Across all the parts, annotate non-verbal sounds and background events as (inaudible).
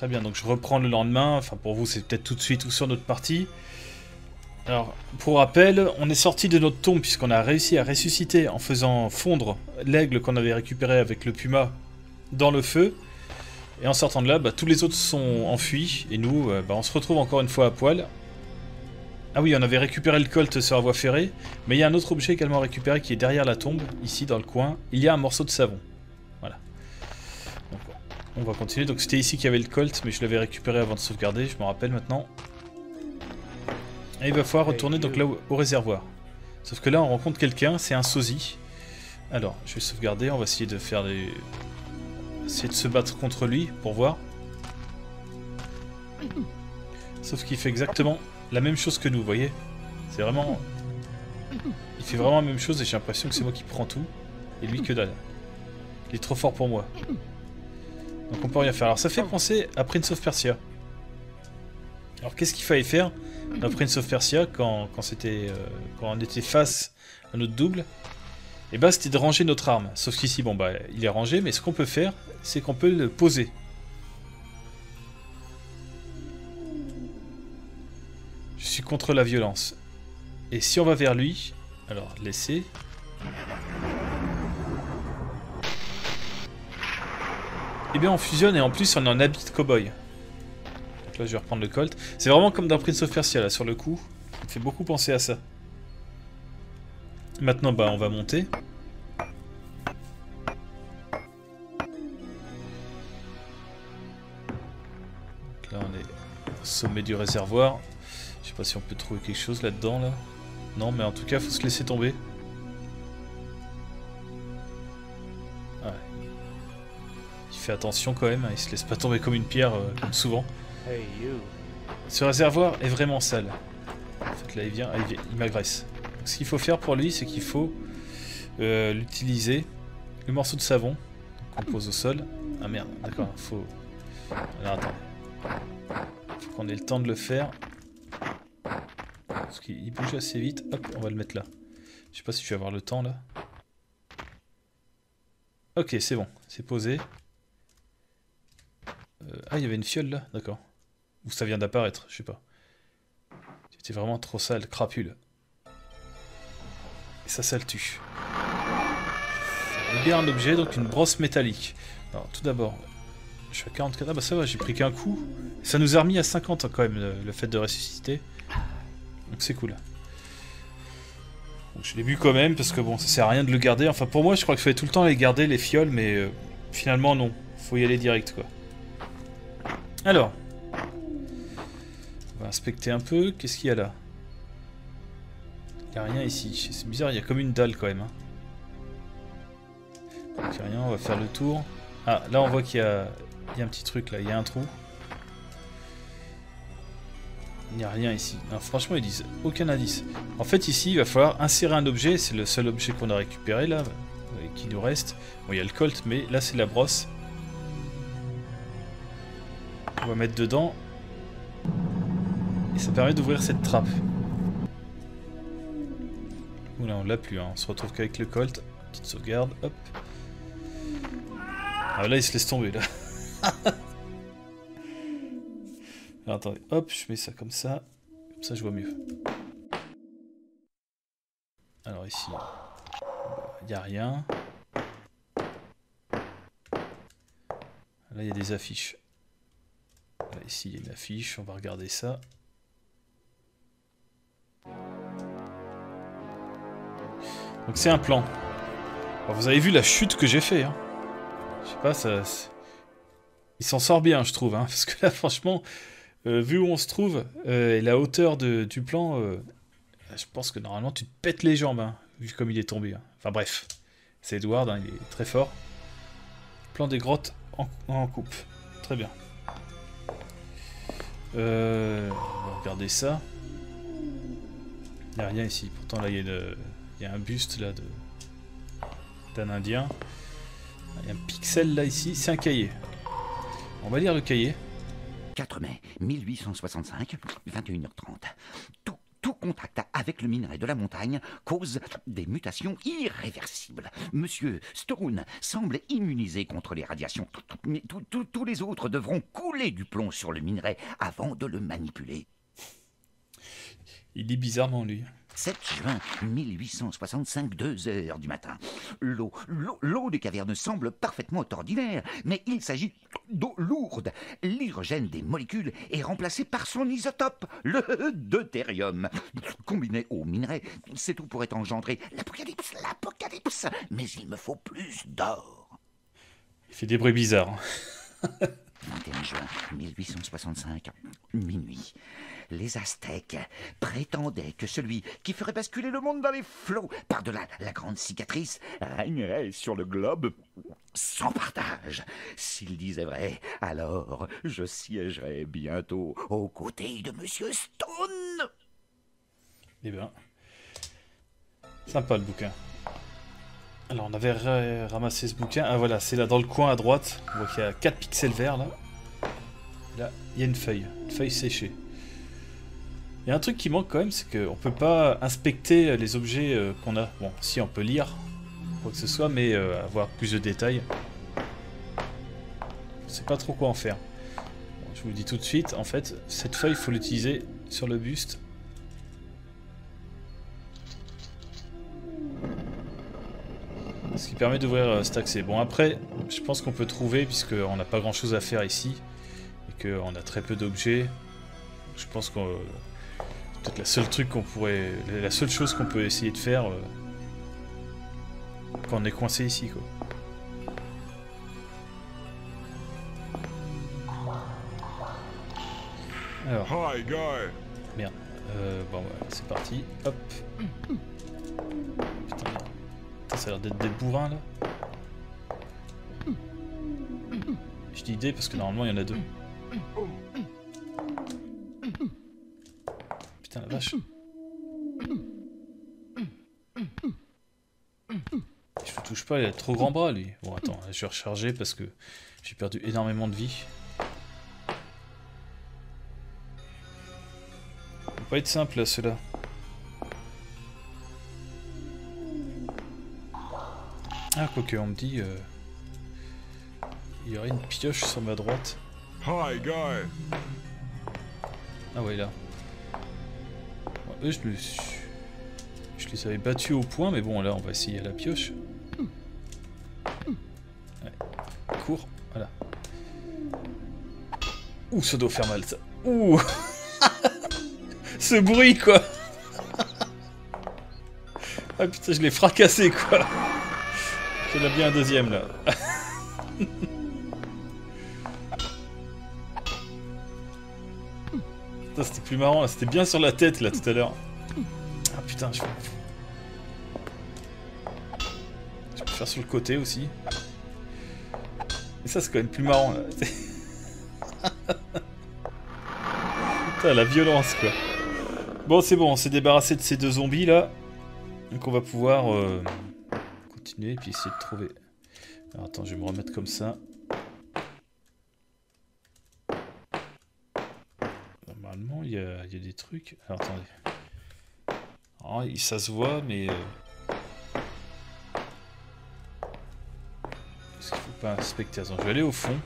Très bien, donc je reprends le lendemain. Enfin, pour vous, c'est peut-être tout de suite ou sur notre partie. Alors, pour rappel, on est sorti de notre tombe puisqu'on a réussi à ressusciter en faisant fondre l'aigle qu'on avait récupéré avec le puma dans le feu. Et en sortant de là, bah, tous les autres sont enfuis. Et nous, euh, bah, on se retrouve encore une fois à poil. Ah oui, on avait récupéré le colt sur la voie ferrée. Mais il y a un autre objet également récupéré qui est derrière la tombe, ici dans le coin. Il y a un morceau de savon. On va continuer. Donc c'était ici qu'il y avait le colt, mais je l'avais récupéré avant de sauvegarder, je me rappelle maintenant. Et il va falloir retourner donc là au, réservoir. Sauf que là on rencontre quelqu'un, c'est un sosie. Alors, je vais sauvegarder, on va essayer de faire des... Essayer de se battre contre lui pour voir. Sauf qu'il fait exactement la même chose que nous, vous voyez C'est vraiment... Il fait vraiment la même chose et j'ai l'impression que c'est moi qui prends tout. Et lui que dalle. Il est trop fort pour moi. Donc on peut rien faire. Alors ça fait penser à Prince of Persia. Alors qu'est-ce qu'il fallait faire dans (laughs) Prince of Persia quand, quand c'était euh, quand on était face à notre double? Et eh bah ben, c'était de ranger notre arme. Sauf qu'ici bon bah il est rangé, mais ce qu'on peut faire, c'est qu'on peut le poser. Je suis contre la violence. Et si on va vers lui, alors laissez. Eh bien on fusionne et en plus on est en habit de cowboy. Donc là je vais reprendre le colt. C'est vraiment comme dans Prince of Persia là sur le coup. Ça fait beaucoup penser à ça. Maintenant bah on va monter. là on est au sommet du réservoir. Je sais pas si on peut trouver quelque chose là-dedans là. Non mais en tout cas faut se laisser tomber. Fait attention quand même, hein, il se laisse pas tomber comme une pierre, euh, comme souvent. Ce réservoir est vraiment sale. En fait, là, il vient, il, m'agresse. Ce qu'il faut faire pour lui, c'est qu'il faut euh, l'utiliser. Le morceau de savon qu'on pose au sol. Ah merde, d'accord, faut... Alors attends. Faut qu'on ait le temps de le faire. Parce qu'il bouge assez vite. Hop, on va le mettre là. Je sais pas si je vais avoir le temps là. Ok, c'est bon, c'est posé. Euh, ah, il y avait une fiole là D'accord. Ou ça vient d'apparaître, je sais pas. C'était vraiment trop sale, crapule. Et ça, ça le tue. libère un objet, donc une brosse métallique. Alors, tout d'abord, je suis à 44. Ah bah ça va, j'ai pris qu'un coup. Ça nous a remis à 50 quand même, le, fait de ressusciter. Donc c'est cool. Donc je l'ai bu quand même, parce que bon, ça sert à rien de le garder. Enfin, pour moi, je crois qu'il fallait tout le temps les garder, les fioles, mais euh, finalement, non. Faut y aller direct, quoi. Alors. On va inspecter un peu. Qu'est-ce qu'il y a là? Il n'y a rien ici. C'est bizarre, il y a comme une dalle quand même. Hein. Donc, rien, on va faire le tour. Ah, là on voit qu'il y, a... un petit truc là, il y a un trou. Il n'y a rien ici. franchement, ils disent aucun indice. En fait, ici, il va falloir insérer un objet. C'est le seul objet qu'on a récupéré là, qui nous reste. Bon, il y a le colt, mais là, c'est la brosse. On va mettre dedans. Et ça permet d'ouvrir cette trappe. Oula, on l'a plus, hein. on se retrouve qu'avec le colt. Petite sauvegarde, hop. Ah là, il se laisse tomber, là. (laughs) Alors, attendez, hop, je mets ça comme ça. Comme ça, je vois mieux. Alors ici, il n'y a rien. Là, il y a des affiches ici il y a une affiche, on va regarder ça. Donc c'est un plan. vous avez vu la chute que j'ai fait. Hein. Je sais pas, ça... Il s'en sort bien, je trouve. Hein, (laughs) parce que là, franchement, euh, vu où on se trouve, euh, et la hauteur de, du plan, euh, je pense que normalement tu te pètes les jambes, hein, vu comme il est tombé. Enfin bref, c'est Edward, il est très fort. Plan des grottes en coupe. Très bien. Euh, on va regarder ça. Il n'y a rien ici. Pourtant, là, il y, a un buste là de d'un Indien. Il y a un pixel là ici. C'est un cahier. On va lire le cahier. 4 mai 1865, 21h30. Tout, tout contact avec le minerai de la montagne cause des mutations irréversibles. Monsieur Stone semble immunisé contre les radiations. Tous les autres devront couler du plomb sur le minerai avant de le manipuler. Il dit bizarrement, lui. 7 juin 1865, 2 heures du matin. L'eau, l'eau des cavernes semble parfaitement ordinaire, mais il s'agit d'eau lourde. L'hydrogène des molécules est remplacé par son isotope, le deutérium. Combiné au minerai, c'est tout pourrait engendrer l'apocalypse, l'apocalypse. Mais il me faut plus d'or. Il fait des bruits bizarres. (laughs) 21 juin 1865, minuit les Aztèques prétendaient que celui qui ferait basculer le monde dans les flots par-delà la grande cicatrice régnerait sur le globe sans partage. S'il disait vrai, alors je siégerais bientôt aux côtés de Monsieur Stone. Eh bien, sympa le bouquin. Alors on avait ramassé ce bouquin. Ah voilà, c'est là dans le coin à droite. On voit qu'il y a 4 pixels verts là. Là, il y a une feuille, une feuille séchée. Il y a un truc qui manque quand même, c'est qu'on peut pas inspecter les objets euh, qu'on a. Bon, si on peut lire, quoi que ce soit, mais euh, avoir plus de détails. Je sais pas trop quoi en faire. je vous dis tout de suite, en fait, cette feuille, il faut l'utiliser sur le buste. Ce qui permet d'ouvrir euh, cet accès. Bon, après, je pense qu'on peut trouver, puisqu'on n'a pas grand chose à faire ici, et qu'on a très peu d'objets. Je pense qu'on peut-être la seule truc qu'on pourrait, la seule chose qu'on peut essayer de faire euh, quand on est coincé ici, quoi. Alors. Merde. Euh, bon, c'est parti. Hop. Ça a l'air d'être des bourrins là. Je dis des parce que normalement il y en a deux. Putain, la vache. Je le touche pas, il a trop grand bras, lui. Bon, attends, je vais recharger parce que j'ai perdu énormément de vie. Ça va pas être simple, là, ceux-là. Quoique, on me dit... Euh, il y aurait une pioche sur ma droite. Hi, guy. Ah ouais, là je, je les avais battus au point, mais bon, là, on va essayer à la pioche. Ouais. Cours, voilà. Ouh, ça doit faire mal, ça. Ouh (laughs) Ce bruit, quoi (laughs) Ah putain, je l'ai fracassé, quoi J'en ai bien un deuxième, là. (laughs) c'était plus marrant, c'était bien sur la tête là tout à l'heure. Ah putain, je... Je peux faire sur le côté aussi. Et ça c'est quand même plus marrant là. (laughs) putain, la violence quoi. Bon c'est bon, on s'est débarrassé de ces deux zombies là. Donc on va pouvoir euh, continuer et puis essayer de trouver... Alors attends, je vais me remettre comme ça. il y, a, des trucs. Alors attendez. Oh, ça se voit, mais. Euh, est-ce qu'il faut pas inspecter? Attends, je vais aller au fond.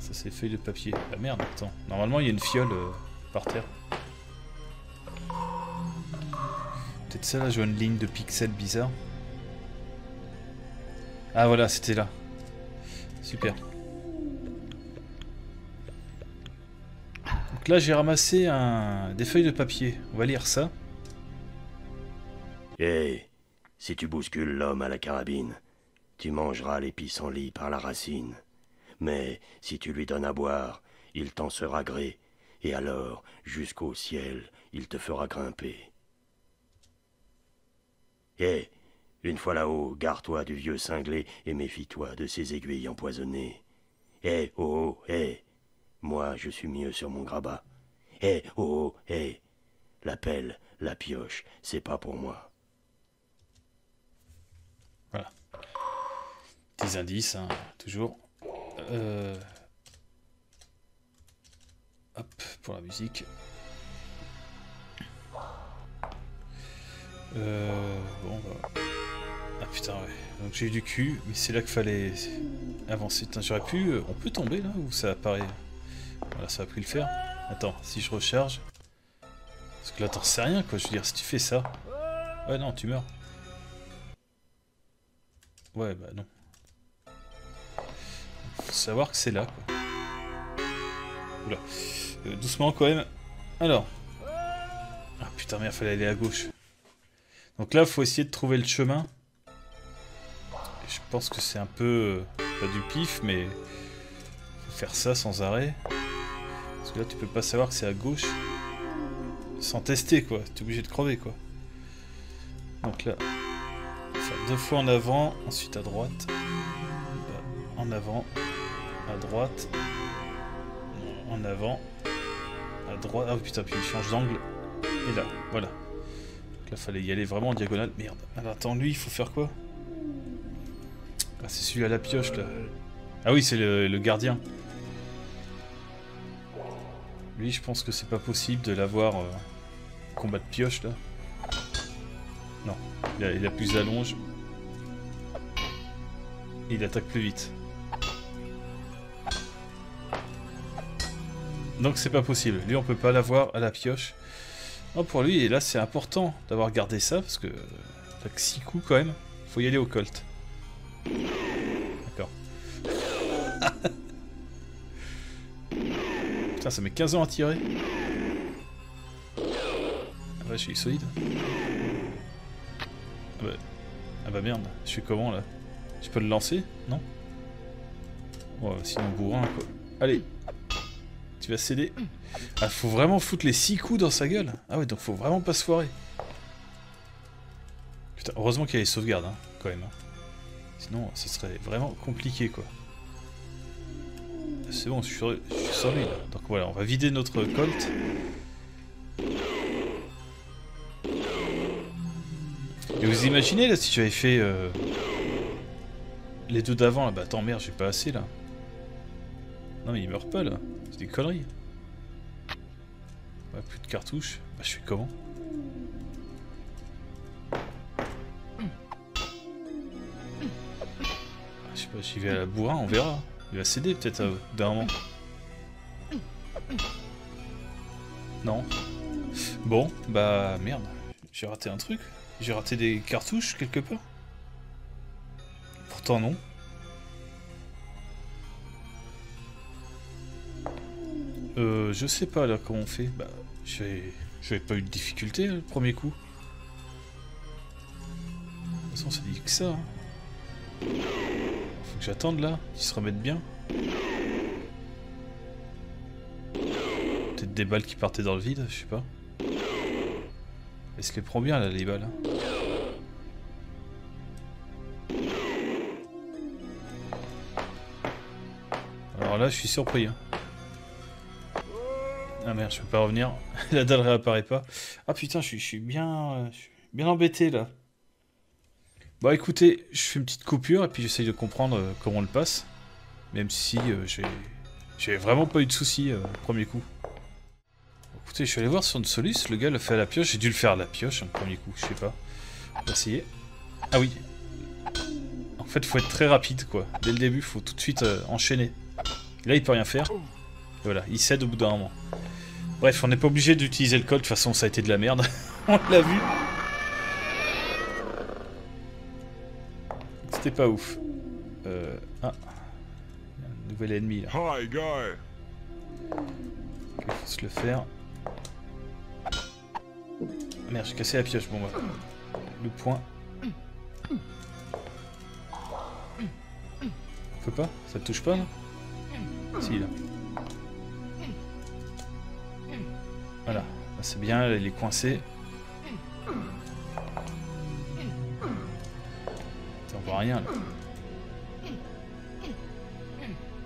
Ça, c'est feuille de papier. Ah merde, attends. Normalement, il y a une fiole euh, par terre. Peut-être ça là, je vois une ligne de pixels bizarre. Ah voilà, c'était là. Super. là, j'ai ramassé un... des feuilles de papier. On va lire ça. Hé, si tu bouscules l'homme à la carabine, tu mangeras les pissenlits par la racine. Mais si tu lui donnes à boire, il t'en sera gré, et alors, jusqu'au ciel, il te fera grimper. Hé, une fois là-haut, garde-toi du vieux cinglé et méfie-toi de ses aiguilles empoisonnées. Hé, oh, oh, hé, moi, je suis mieux sur mon grabat. Hé, oh, oh, hé La pelle, la pioche, c'est pas pour moi. Voilà. Des indices, hein, toujours. Euh... pour la musique. Euh, bon, bah... Ah putain, ouais. Donc j'ai eu du cul, mais c'est là qu'il fallait avancer. J'aurais pu... euh, On peut tomber là ou ça apparaît? Voilà, ça a pris le faire. Attends, si je recharge... Parce que là, t'en sais rien, quoi. Je veux dire, si tu fais ça... Ouais, non, tu meurs. Ouais, bah non. Faut savoir que c'est là, quoi. Oula. Euh, doucement, quand même. Alors. Ah putain, merde, fallait aller à gauche. Donc là, faut essayer de trouver le chemin. Je pense que c'est un peu... euh, pas du pif, mais... Faut faire ça sans arrêt. Parce que là, tu peux pas savoir que c'est à gauche. Sans tester, quoi. T'es obligé de crever, quoi. Donc là... Faire deux fois en avant, ensuite à droite. Euh, En avant. À droite. En avant. À droite. Ah putain, puis il change d'angle. Et là, voilà. Donc là, fallait y aller vraiment en diagonale. Merde. Alors attends, lui, il faut faire quoi? Ah, c'est celui à la pioche, là. Ah oui, c'est le, le gardien. Lui, je pense que c'est pas possible de l'avoir euh, combat de pioche, là. Non, il a, il a plus d'allonge. Il attaque plus vite. Donc c'est pas possible. Lui, on peut pas l'avoir à la pioche. Non, pour lui, et là, c'est important d'avoir gardé ça, parce que... Avec 6 coups, quand même, faut y aller au colt. D'accord. (laughs) Putain, ça met 15 ans à tirer. Ah bah, je suis solide. Ah bah... ah bah merde, je suis comment, là? Je peux le lancer? Non? Ouais, sinon bourrin, quoi. Allez Tu vas céder Ah, faut vraiment foutre les 6 coups dans sa gueule Ah ouais, donc faut vraiment pas se foirer. Putain, heureusement qu'il y a les sauvegardes, hein, quand même. hein. Sinon, ça serait vraiment compliqué, quoi. C'est bon, je suis, je suis sur lui, là. Donc voilà, on va vider notre colt. Et vous imaginez, là, si j'avais fait... euh, Les deux d'avant, là, bah attends, merde, j'ai pas assez, là. Non mais il meurt pas, là. C'est des conneries. Ouais, plus de cartouches. Bah je fais comment? Ah, Je sais pas, j'y vais à la bourrin, on verra. Il va céder peut-être euh, d'un moment. Non. Bon, bah merde. J'ai raté un truc. J'ai raté des cartouches quelque part. Pourtant non. Euh, je sais pas là comment on fait. Bah, j'avais pas eu de difficulté le premier coup. De toute façon, ça dit que ça. hein. Faut que j'attende là, qu'ils se remettent bien. Peut-être des balles qui partaient dans le vide, je sais pas. Elle se les prend bien là, les balles. hein. Alors là, je suis surpris. hein. Ah merde, je peux pas revenir. (laughs) La dalle réapparaît pas. Ah putain, je suis, je suis bien, euh, je suis bien embêté là. Bon, écoutez, je fais une petite coupure et puis j'essaye de comprendre euh, comment on le passe. Même si euh, j'ai, j'ai vraiment pas eu de soucis euh, premier coup. Écoutez, je suis allé voir sur une Solus, le gars l'a fait à la pioche. J'ai dû le faire à la pioche un premier coup, je sais pas. On va essayer. Ah oui. En fait, faut être très rapide quoi. Dès le début, faut tout de suite enchaîner. Là, il peut rien faire. Et voilà, il cède au bout d'un moment. Bref, on n'est pas obligé d'utiliser le code, de toute façon ça a été de la merde. (laughs) on l'a vu. C'était pas ouf. Euh... Ah. Il un nouvel ennemi là. Hi, guy. Ok, faut se le faire. Ah merde, j'ai cassé la pioche, bon bah. Le point. On peut pas? Ça te touche pas là Si là. Voilà, Là, c'est bien, il est coincé. Putain, On voit rien là.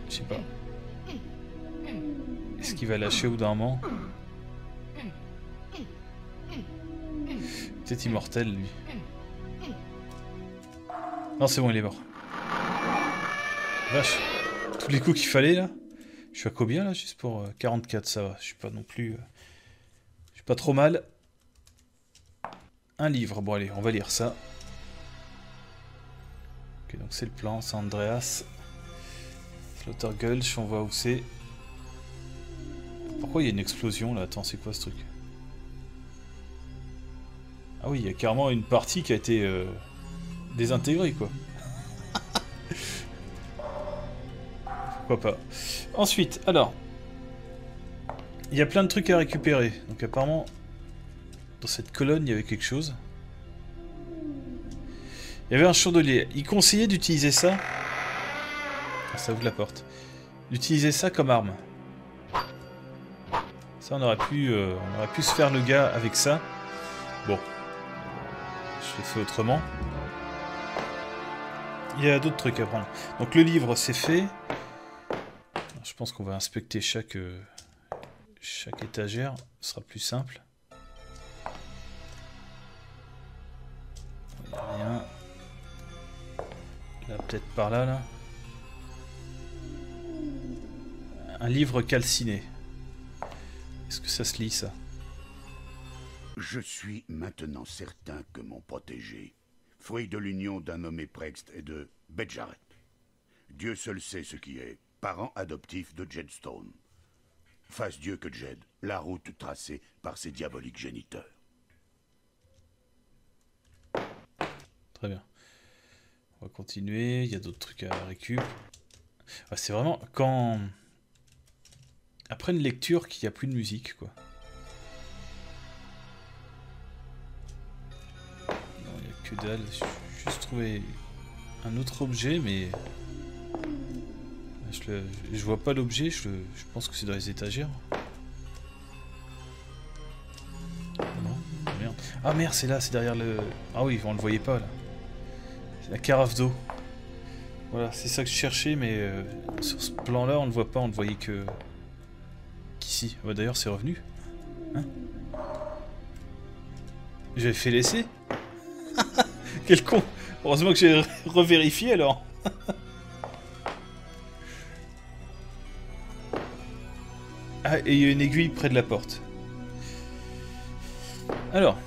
Je sais pas. Est-ce qu'il va lâcher au bout d'un moment? Peut-être immortel lui. Non c'est bon il est mort. Vache. Tous les coups qu'il fallait là. Je suis à combien là Juste pour 44, ça va. Je suis pas non plus. Pas trop mal. Un livre. Bon, allez, on va lire ça. Ok, donc c'est le plan. C'est Andreas. Slaughtergulch, on voit où c'est. Pourquoi il y a une explosion là? Attends, c'est quoi ce truc? Ah oui, il y a carrément une partie qui a été euh, désintégrée quoi. (laughs) Pourquoi pas? Ensuite, alors. Il y a plein de trucs à récupérer. Donc apparemment, dans cette colonne, il y avait quelque chose. Il y avait un chandelier. Il conseillait d'utiliser ça. Ah, ça ouvre la porte. D'utiliser ça comme arme. Ça, on aurait pu, euh, on aurait pu se faire le gars avec ça. Bon. Je l'ai fait autrement. Il y a d'autres trucs à prendre. Donc le livre, c'est fait. Je pense qu'on va inspecter chaque, euh, chaque étagère. Sera plus simple. rien. Là, peut-être par là, là. Un livre calciné. Est-ce que ça se lit, ça? Je suis maintenant certain que mon protégé, fruit de l'union d'un nommé Prext et de Bedjaret, Dieu seul sait ce qui est, parent adoptif de Jedstone. Fasse Dieu que Jed, la route tracée par ses diaboliques géniteurs. Très bien. On va continuer, il y a d'autres trucs à récupérer. Ah, c'est vraiment quand... Après une lecture qu'il n'y a plus de musique, quoi. Non, il n'y a que dalle. J'ai juste trouvé un autre objet, mais... Je, vois pas l'objet, je, pense que c'est dans les étagères. Merde. Ah merde, c'est là, c'est derrière le... Ah oui, on le voyait pas là. C'est la carafe d'eau. Voilà, c'est ça que je cherchais, mais euh, sur ce plan-là, on ne le voit pas, on ne voyait que... Qu'ici. D'ailleurs, c'est revenu. Hein? J'avais fait l'essai (laughs) Quel con Heureusement que j'ai revérifié alors (laughs) Ah, et il y a une aiguille près de la porte. Alors.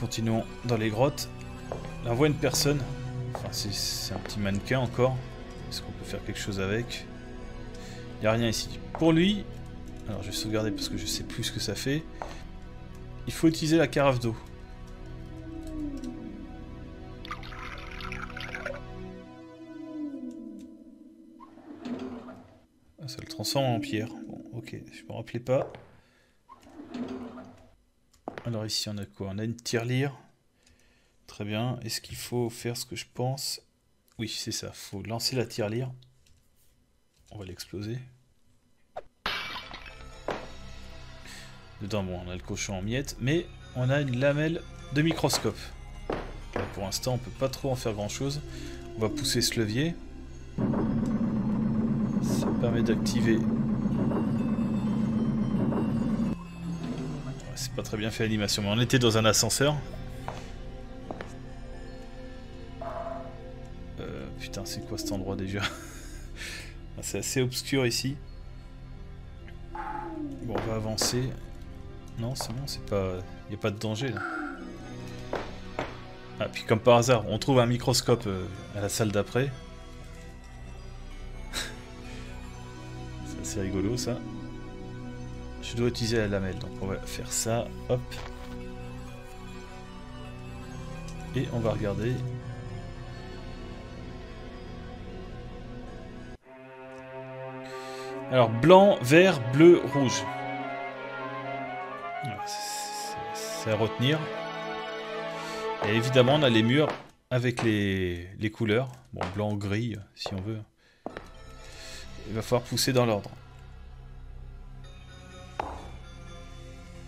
Continuons dans les grottes. Là, on voit une personne. Enfin, c'est un petit mannequin encore. Est-ce qu'on peut faire quelque chose avec? Il n'y a rien ici. Pour lui, alors je vais sauvegarder parce que je sais plus ce que ça fait. Il faut utiliser la carafe d'eau. Transforme en pierre. Bon, ok, je me rappelais pas. Alors ici on a quoi? On a une tirelire. Très bien. Est-ce qu'il faut faire ce que je pense? Oui, c'est ça. faut lancer la tirelire. On va l'exploser. Dedans, bon, on a le cochon en miettes, mais on a une lamelle de microscope. pour l'instant, on peut pas trop en faire grand chose. On va pousser ce levier permet d'activer. C'est pas très bien fait l'animation, mais on était dans un ascenseur. Euh, putain, c'est quoi cet endroit déjà? (laughs) C'est assez obscur ici. Bon, on va avancer. Non, c'est bon, c'est pas... Il n'y a pas de danger là. Ah, puis comme par hasard, on trouve un microscope euh, à la salle d'après. Ça. Je dois utiliser la lamelle, donc on va faire ça, hop. Et on va regarder. Alors blanc, vert, bleu, rouge. C'est à retenir. Et évidemment on a les murs avec les, les couleurs. Bon, blanc, gris, si on veut. Il va falloir pousser dans l'ordre.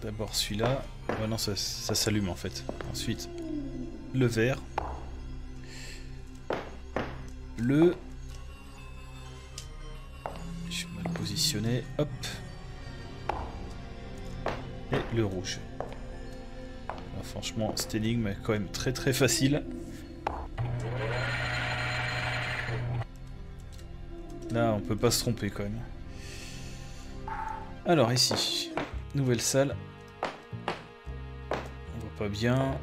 D'abord celui-là. Ouais, non, ça, s'allume en fait. Ensuite, le vert. Le... Je suis mal positionné. Hop. Et le rouge. franchement, cette énigme est quand même très très facile. Là, on peut pas se tromper quand même. Alors ici, nouvelle salle. Bien.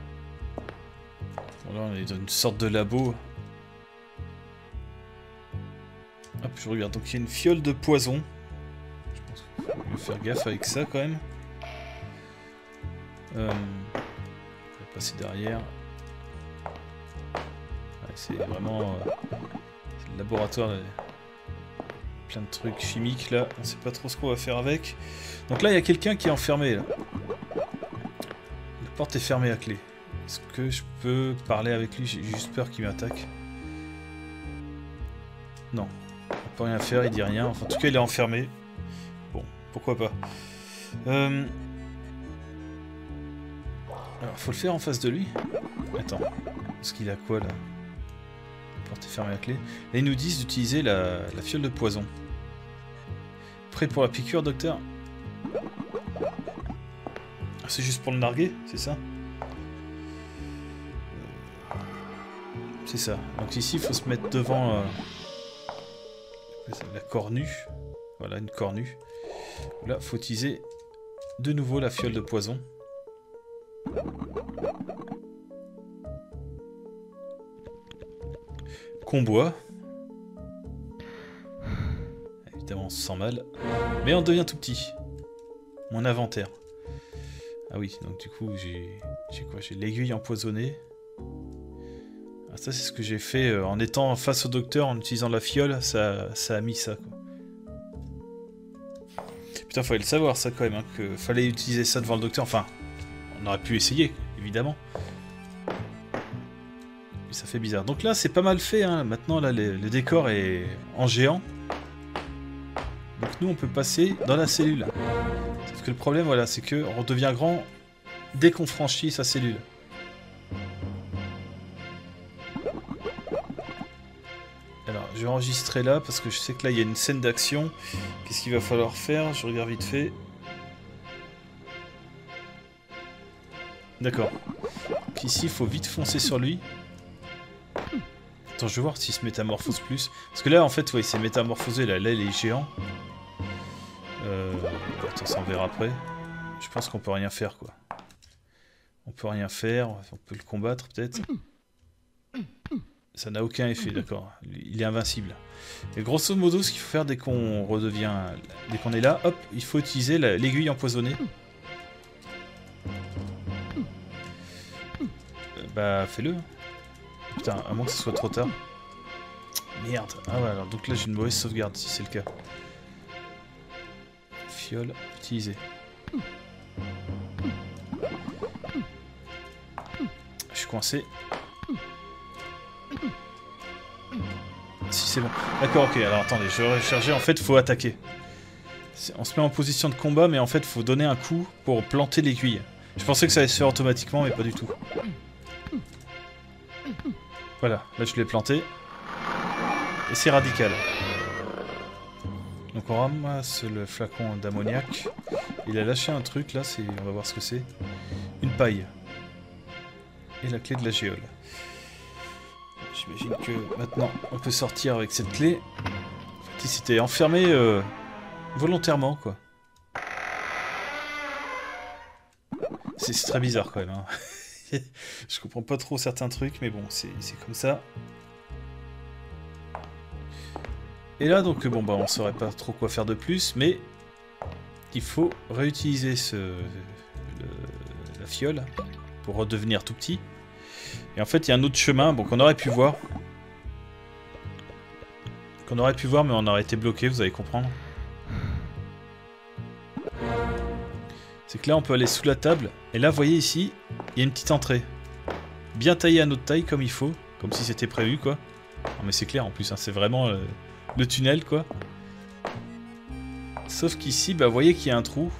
Là, on est dans une sorte de labo. Hop, je regarde. Donc il y a une fiole de poison. Je pense qu'il faut faire gaffe avec ça quand même. Euh, on va passer derrière. C'est vraiment euh, le laboratoire. Plein de trucs chimiques là. On sait pas trop ce qu'on va faire avec. Donc là, il y a quelqu'un qui est enfermé là. Porte est fermée à clé. Est-ce que je peux parler avec lui? J'ai juste peur qu'il m'attaque. Non. On peut rien faire, il dit rien. Enfin, en tout cas, il est enfermé. Bon, pourquoi pas. Euh... Alors, faut le faire en face de lui Attends. Est-ce qu'il a quoi, là? La porte est fermée à clé. Là, ils nous disent d'utiliser la, fiole de poison. Prêt pour la piqûre, docteur? C'est juste pour le narguer, c'est ça C'est ça. Donc ici, il faut se mettre devant euh, la cornue. Voilà, une cornue. Là, faut utiliser de nouveau la fiole de poison. Qu'on boit. Évidemment, on se sent mal. Mais on devient tout petit. Mon inventaire. Ah oui, donc du coup, j'ai quoi? J'ai l'aiguille empoisonnée. Ah, ça, c'est ce que j'ai fait euh, en étant face au docteur, en utilisant la fiole, ça, ça a mis ça, quoi. Putain, fallait le savoir, ça, quand même, hein, que fallait utiliser ça devant le docteur. Enfin, on aurait pu essayer, évidemment. Mais ça fait bizarre. Donc là, c'est pas mal fait, hein. Maintenant, là, le décor est en géant. Donc nous, on peut passer dans la cellule. Sauf que le problème, voilà, c'est que on devient grand dès qu'on franchit sa cellule. Alors, je vais enregistrer là parce que je sais que là il y a une scène d'action. Qu'est-ce qu'il va falloir faire? Je regarde vite fait. D'accord. Donc ici, il faut vite foncer sur lui. Attends, je vais voir s'il se métamorphose plus. Parce que là, en fait, ouais, il s'est métamorphosé. Là, là, il est géant. Ça on verra après. Je pense qu'on peut rien faire, quoi. On peut rien faire. On peut le combattre, peut-être. Ça n'a aucun effet, d'accord. Il est invincible. Et grosso modo, ce qu'il faut faire dès qu'on redevient... Dès qu'on est là, hop, il faut utiliser la- l'aiguille empoisonnée. Euh, Bah, fais-le. Putain, à moins que ce soit trop tard. Merde. Ah ouais, donc là j'ai une mauvaise sauvegarde si c'est le cas. Fiole. Je suis coincé. Si c'est bon. D'accord, ok. Alors attendez, je vais recharger. En fait, faut attaquer. On se met en position de combat, mais en fait, faut donner un coup pour planter l'aiguille. Je pensais que ça allait se faire automatiquement, mais pas du tout. Voilà, là je l'ai planté. Et c'est radical. Donc on ramasse le flacon d'ammoniac. Il a lâché un truc là, on va voir ce que c'est. Une paille. Et la clé de la géole. J'imagine que maintenant on peut sortir avec cette clé. Il s'était enfermé euh, volontairement quoi. C'est très bizarre quand même. hein. (laughs) Je comprends pas trop certains trucs, mais bon, c'est comme ça. Et là, donc, bon, bah, on saurait pas trop quoi faire de plus, mais il faut réutiliser ce, le- la fiole pour redevenir tout petit. Et en fait, il y a un autre chemin, bon, qu'on aurait pu voir. Qu'on aurait pu voir, mais on aurait été bloqué, vous allez comprendre. C'est que là, on peut aller sous la table, et là, vous voyez ici, il y a une petite entrée. Bien taillée à notre taille, comme il faut, comme si c'était prévu, quoi. Non, mais c'est clair, en plus, hein, c'est vraiment euh, le tunnel, quoi. Sauf qu'ici, bah, vous voyez qu'il y a un trou.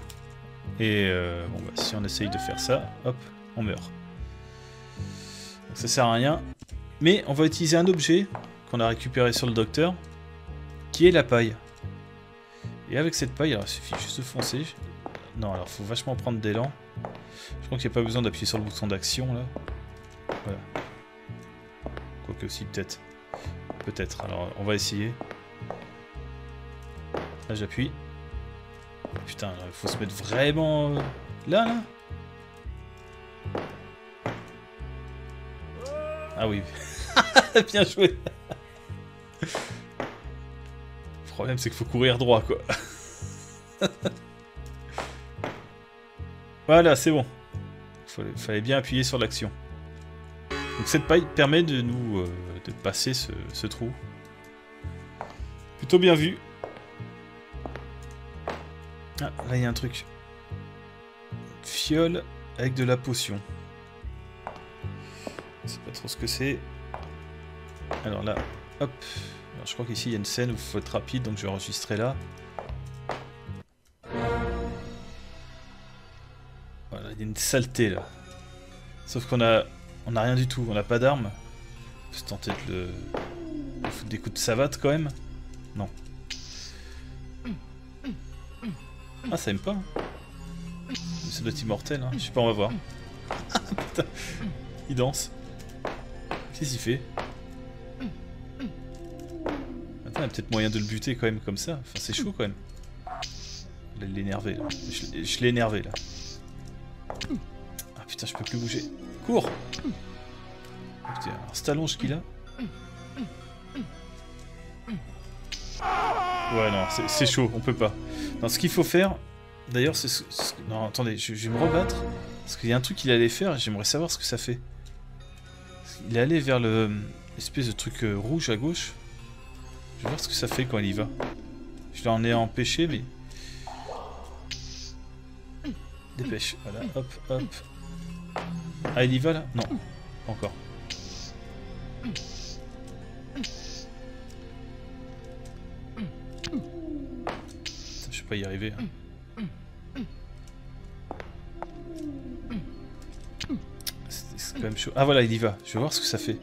Et euh, bon, bah, si on essaye de faire ça, hop, on meurt. Donc ça sert à rien. Mais on va utiliser un objet qu'on a récupéré sur le docteur, qui est la paille. Et avec cette paille, alors il suffit juste de foncer. Non, alors faut vachement prendre d'élan. Je crois qu'il n'y a pas besoin d'appuyer sur le bouton d'action là. Voilà. Quoique aussi peut-être. Peut-être. Alors on va essayer. Là, j'appuie. Putain, il faut se mettre vraiment euh, là, là. Ah oui. (laughs) Bien joué. Le problème, c'est qu'il faut courir droit, quoi. voilà, c'est bon. Il fallait bien appuyer sur l'action. Donc cette paille permet de nous euh, de passer ce trou. Plutôt bien vu. Ah, là il y a un truc. Fiole avec de la potion. Je sais pas trop ce que c'est. Alors là, hop. Alors, je crois qu'ici il y a une scène où il faut être rapide, donc je vais enregistrer là. Voilà, il y a une saleté là. Sauf qu'on a, on a rien du tout, on n'a pas d'armes. On peut se tenter de le... foutre des coups de savate quand même. Non. Ah, ça aime pas. hein. Ça doit être immortel, hein. Je sais pas, on va voir. (laughs) (laughs) Putain, il danse. Qu'est-ce qu'il fait? Attends, il y a peut-être moyen de le buter quand même comme ça. Enfin, c'est chaud quand même. Je l'ai énervé là. Je, je l'ai énervé là. Ah putain, je peux plus bouger. Cours Ah, Putain, alors, cette allonge qu'il a. Ouais, non, c'est- c'est chaud, on peut pas. Non, ce qu'il faut faire, d'ailleurs, c'est. ce- ce- Non, attendez, je, vais me rebattre. Parce qu'il y a un truc qu'il allait faire et j'aimerais savoir ce que ça fait. Il est allé vers le. espèce de truc euh, rouge à gauche. Je vais voir ce que ça fait quand il y va. Je l'en ai empêché, mais. Dépêche, voilà, hop, hop. Ah, il y va là? Non, pas encore. Y arriver. hein. Ah voilà, il y va. Je vais voir ce que ça fait.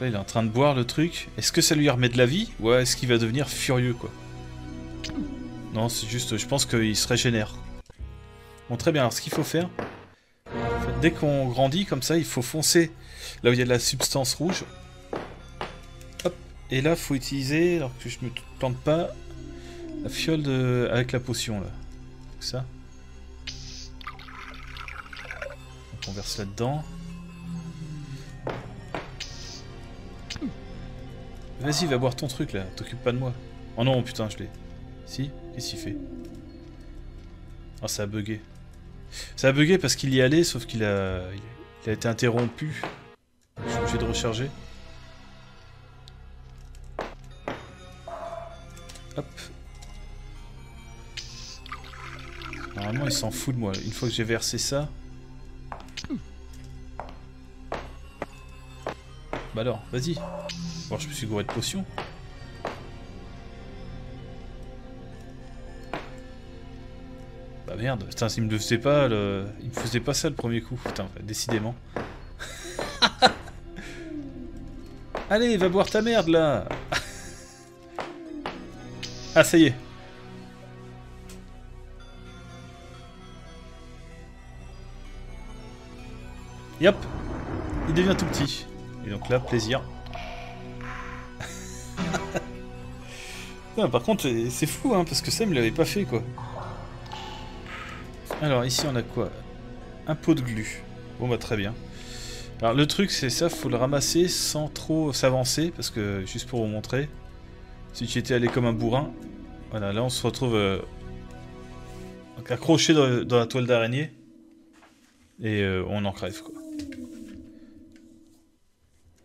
Là, il est en train de boire le truc. Est-ce que ça lui remet de la vie Ou est-ce qu'il va devenir furieux, quoi? Non, c'est juste, je pense qu'il se régénère. Bon, très bien. Alors, ce qu'il faut faire, dès qu'on grandit comme ça, il faut foncer là où il y a de la substance rouge. Et là, faut utiliser, alors que je me plante pas, la fiole avec la potion, là. Ça? Donc on verse là-dedans. Vas-y, va boire ton truc là, t'occupe pas de moi. Oh non, putain, je l'ai. Si? Qu'est-ce qu'il fait? Oh, ça a bugué. Ça a bugué parce qu'il y allait, sauf qu'il a... il a été interrompu. Je suis obligé de recharger. Il s'en fout de moi. Une fois que j'ai versé ça... Bah alors, vas-y. Bon, je me suis gouré de potions. Bah merde, putain, il me faisait pas, le... il me faisait pas ça le premier coup, putain, décidément. (laughs) Allez, va boire ta merde là (laughs) Ah, ça y est. Yop Il devient tout petit. Et donc là, plaisir. (laughs) Non, par contre, c'est fou, hein, parce que Sam l'avait pas fait, quoi. Alors, ici, on a quoi? Un pot de glu. Bon, bah, très bien. Alors, le truc, c'est ça, faut le ramasser sans trop s'avancer, parce que, juste pour vous montrer, si tu étais allé comme un bourrin, voilà, là, on se retrouve euh, accroché dans, dans la toile d'araignée, et euh, on en crève, quoi.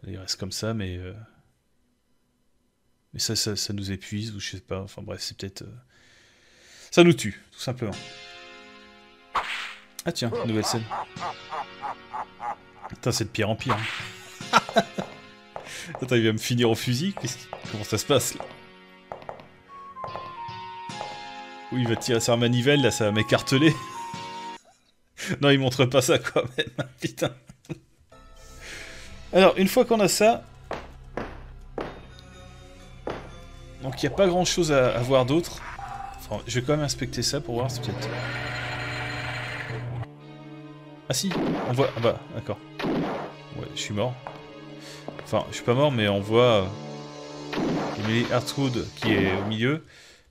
Il reste comme ça, mais... euh, mais ça, ça, nous épuise, ou je sais pas, enfin bref, c'est peut-être... euh, Ça nous tue, tout simplement. Ah tiens, nouvelle scène. Putain, c'est de pire en pire. hein. (laughs) Attends, il va me finir au fusil Comment ça se passe, là? Oui, il va tirer sur la manivelle, là, ça va m'écarteler. (laughs) non, il montre pas ça, quand même. Putain. Alors, une fois qu'on a ça... Donc, il n'y a pas grand-chose à, à voir d'autre. Enfin, je vais quand même inspecter ça pour voir si peut-être... Ah si, on voit... Ah bah, d'accord. Ouais, je suis mort. Enfin, je suis pas mort, mais on voit... euh, Emily Hartwood qui est au milieu.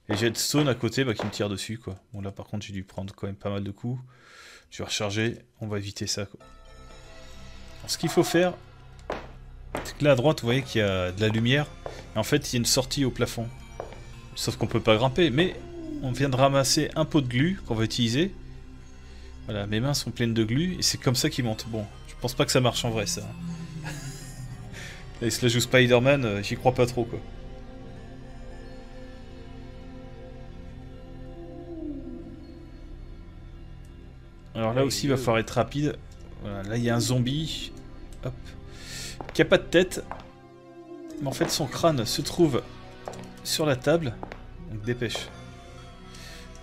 Et Jetstone à côté bah, qui me tire dessus. quoi. Bon là par contre j'ai dû prendre quand même pas mal de coups. Je vais recharger, on va éviter ça. Ce qu'il faut faire, là à droite vous voyez qu'il y a de la lumière. Et en fait il y a une sortie au plafond. Sauf qu'on peut pas grimper, mais on vient de ramasser un pot de glu qu'on va utiliser. Voilà, mes mains sont pleines de glu et c'est comme ça qu'il monte. Bon, je pense pas que ça marche en vrai ça. (laughs) la joue Spider-Man, euh, j'y crois pas trop quoi. Alors là aussi, il va falloir être rapide. Là, il y a un zombie. Hop. Qui a pas de tête. Mais en fait, son crâne se trouve sur la table. Donc dépêche.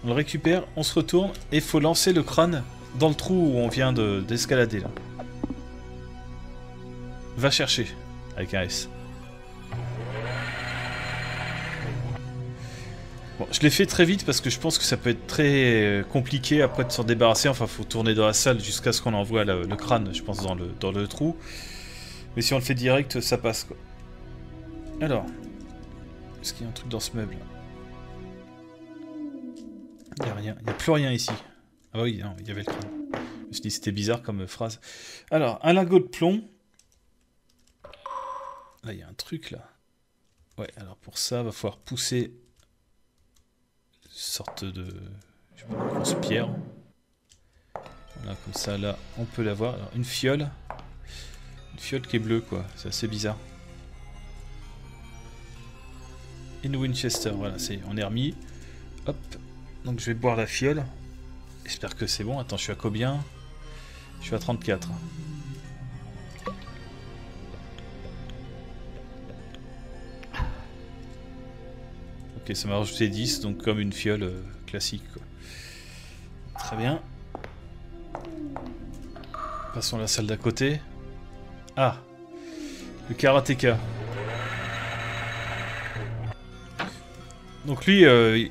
On le récupère, on se retourne et faut lancer le crâne dans le trou où on vient d'escalader. Va chercher avec un S. Bon, je l'ai fait très vite parce que je pense que ça peut être très euh, compliqué après de s'en débarrasser. Enfin, faut tourner dans la salle jusqu'à ce qu'on envoie le, crâne, je pense, dans le trou. Mais si on le fait direct, ça passe, quoi. Alors, est-ce qu'il y a un truc dans ce meuble Il n'y a rien, il n'y a plus rien ici. Ah oui, non, il y avait le crâne. Je me suis dit c'était bizarre comme phrase. Alors, un lingot de plomb. Là, il y a un truc, là. Ouais, alors pour ça, va falloir pousser sorte de je grosse pierre. Voilà, comme ça, là, on peut l'avoir. Une fiole. Une fiole qui est bleue, quoi. C'est assez bizarre. Une Winchester, voilà, c'est, on est remis. Hop. Donc je vais boire la fiole. J'espère que c'est bon. Attends, je suis à combien? Je suis à 34. Ok, ça m'a rajouté 10, donc comme une fiole euh, classique. Très bien. Passons la salle d'à côté. Ah Le karatéka. Donc lui, euh,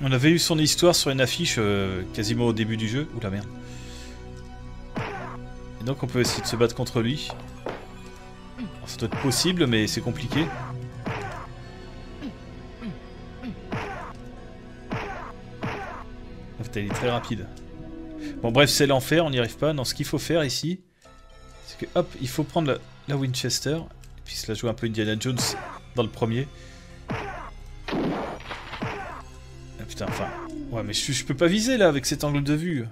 on avait eu son histoire sur une affiche euh, quasiment au début du jeu. Oula merde. Et donc on peut essayer de se battre contre lui. ça doit être possible, mais c'est compliqué. il est très rapide. Bon bref, c'est l'enfer, on n'y arrive pas. Non, ce qu'il faut faire ici, c'est que hop, il faut prendre la, Winchester, puis se la jouer un peu Indiana Jones dans le premier. Ah putain, enfin... Ouais, mais je, je peux pas viser là avec cet angle de vue.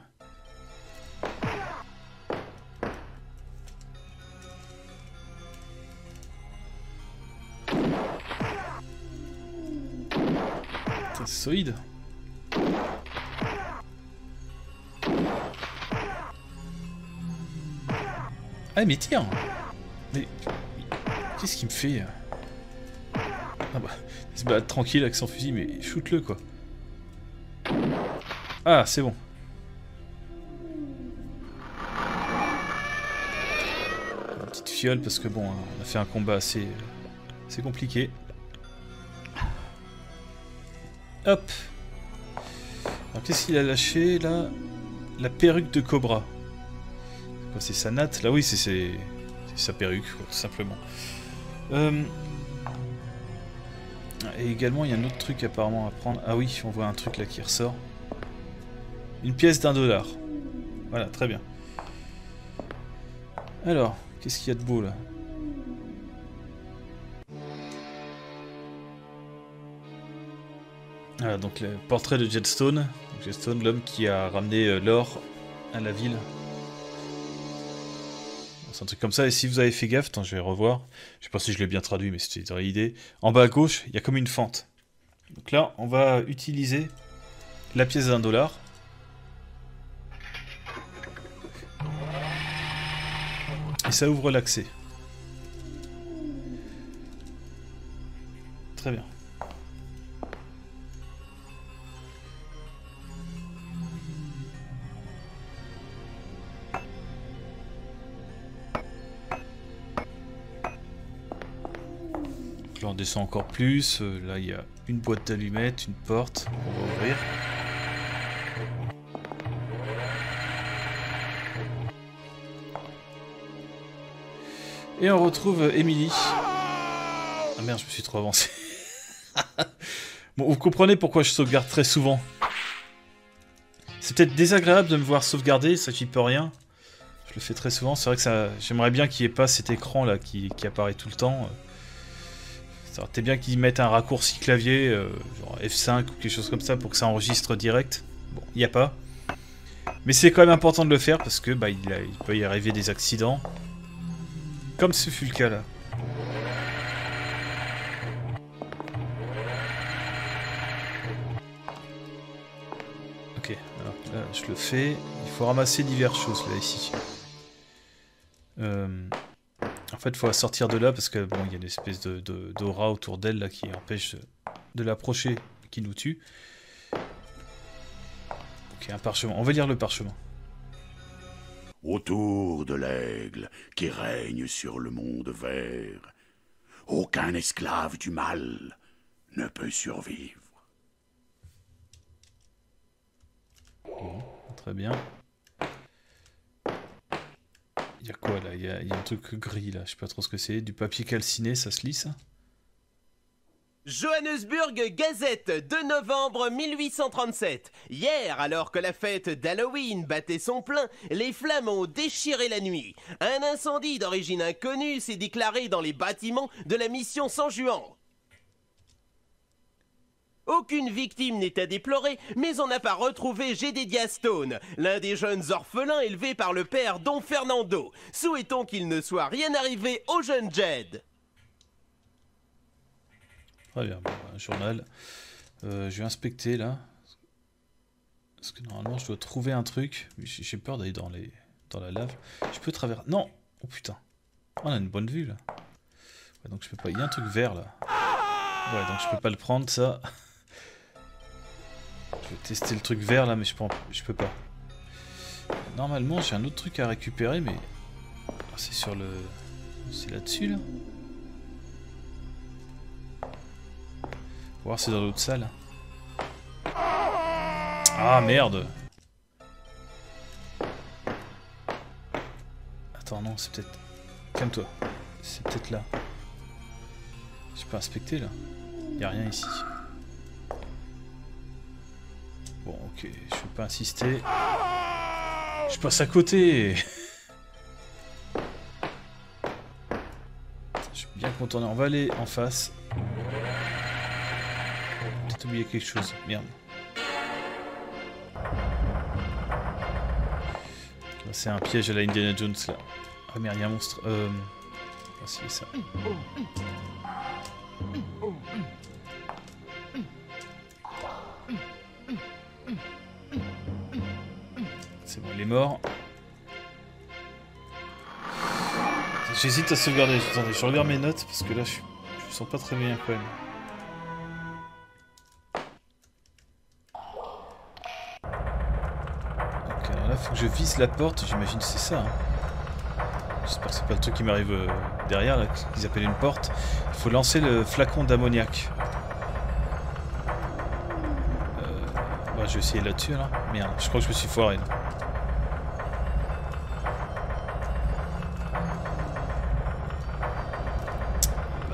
C'est solide. Ah mais tiens Mais... Qu'est-ce qu'il me fait Ah bah... Il se balade tranquille avec son fusil, mais shoot-le quoi. Ah, c'est bon. Une petite fiole parce que bon, on a fait un combat assez... assez compliqué. Hop Alors qu'est-ce qu'il a lâché là? La perruque de Cobra. C'est sa natte Là, oui, c'est sa perruque, tout simplement. Euh, et également, il y a un autre truc apparemment à prendre. Ah oui, on voit un truc là qui ressort. Une pièce d'un dollar. Voilà, très bien. Alors, qu'est-ce qu'il y a de beau là? Voilà, donc le portrait de Jetstone. Jetstone, l'homme qui a ramené euh, l'or à la ville un truc comme ça. Et si vous avez fait gaffe, je vais revoir. Je sais pas si je l'ai bien traduit, mais c'était dans l'idée. En bas à gauche, il y a comme une fente. Donc là, on va utiliser la pièce d'un dollar. Et ça ouvre l'accès. Très bien. Descend encore plus. Euh, là il y a une boîte d'allumettes, une porte. On va ouvrir. Et on retrouve Emily. Ah merde, je me suis trop avancé. (laughs) bon, vous comprenez pourquoi je sauvegarde très souvent. C'est peut-être désagréable de me voir sauvegarder, ça j'y peux rien. Je le fais très souvent, c'est vrai que ça, j'aimerais bien qu'il n'y ait pas cet écran là qui, apparaît tout le temps. Ça aurait bien qu'ils mettent un raccourci clavier, euh, genre F5 ou quelque chose comme ça pour que ça enregistre direct. Bon, il n'y a pas. Mais c'est quand même important de le faire parce que bah, il, il peut y arriver des accidents. Comme ce fut le cas là. Ok, alors là je le fais. Il faut ramasser diverses choses là ici. Euh, fait, il faut sortir de là parce que bon, il y a une espèce de d'aura autour d'elle là qui empêche de l'approcher, qui nous tue. Ok, un parchemin. On va lire le parchemin. Autour de l'aigle qui règne sur le monde vert, aucun esclave du mal ne peut survivre. très bien. Il y a quoi là? Il y, a un truc gris là, je sais pas trop ce que c'est. Du papier calciné, ça se lit ça? Johannesburg Gazette, 2 novembre 1837. Hier, alors que la fête d'Halloween battait son plein, les flammes ont déchiré la nuit. Un incendie d'origine inconnue s'est déclaré dans les bâtiments de la mission San Juan. Aucune victime n'est à déplorer, mais on n'a pas retrouvé Gédédia Stone, l'un des jeunes orphelins élevés par le père Don Fernando. Souhaitons qu'il ne soit rien arrivé au jeune Jed. Très bien, un journal. Euh, je vais inspecter là. Parce que normalement je dois trouver un truc. J'ai peur d'aller dans, les... dans la lave. Je peux traverser. Non Oh putain. on a une bonne vue là. donc je peux pas. Il y a un truc vert là. Ouais, donc je peux pas le prendre ça. Tester le truc vert là, mais je peux, je peux pas. Normalement j'ai un autre truc à récupérer, mais. Ah, c'est sur le. C'est là-dessus là. voir c'est dans l'autre salle. Ah merde Attends, non, c'est peut-être... Calme-toi. C'est peut-être là. Je peux inspecter là. Y a rien ici. Ok, je vais pas insister. Je passe à côté Je suis bien contourner. On va aller en face oublié quelque chose. Merde. C'est un piège à la Indiana Jones là. Ah merde, il y a un monstre. Euh... Ah si, ça. Mort. J'hésite à sauvegarder. Attendez, je regarde mes notes parce que là, je, me sens pas très bien quand même. je vise la porte, j'imagine que c'est ça. Hein. J'espère que c'est pas le truc qui m'arrive euh, derrière, là, qu'ils appellent une porte. Il faut lancer le flacon d'ammoniac. Euh... je vais essayer là-dessus, là. Merde, je crois que je me suis foiré,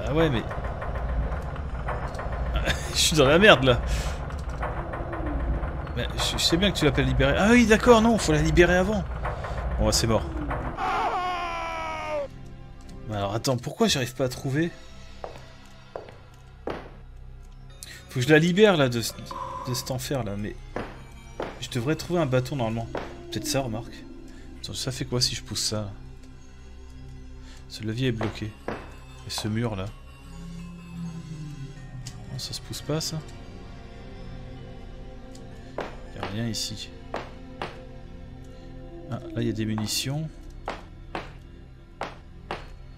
Bah ouais, mais... (laughs) je suis dans la merde, là je sais bien que tu l'appelles libérer. Ah oui, d'accord, non, faut la libérer avant. Bon, bah, c'est mort. Alors, attends, pourquoi j'arrive pas à trouver? Faut que je la libère, là, de, de cet enfer, là, mais... Je devrais trouver un bâton, normalement. Peut-être ça, remarque. Attends, ça fait quoi si je pousse ça? Ce levier est bloqué. Ce mur, là. Ça se pousse pas, ça rien ici. Ah, là, il y a des munitions.